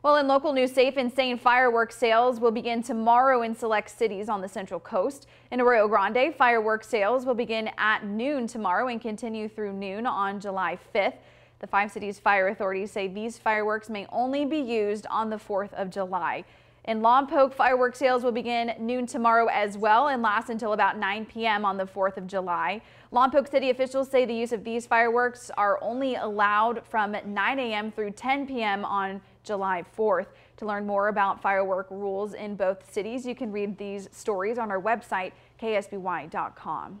Well, in local news, safe and sane fireworks sales will begin tomorrow in select cities on the Central Coast. In Arroyo Grande, fireworks sales will begin at noon tomorrow and continue through noon on July 5th. The Five Cities Fire Authority say these fireworks may only be used on the 4th of July. In Lompoc, fireworks sales will begin noon tomorrow as well and last until about 9 p.m. on the 4th of July. Lompoc city officials say the use of these fireworks are only allowed from 9 a.m. through 10 p.m. on July 4th. To learn more about firework rules in both cities, you can read these stories on our website, ksby.com.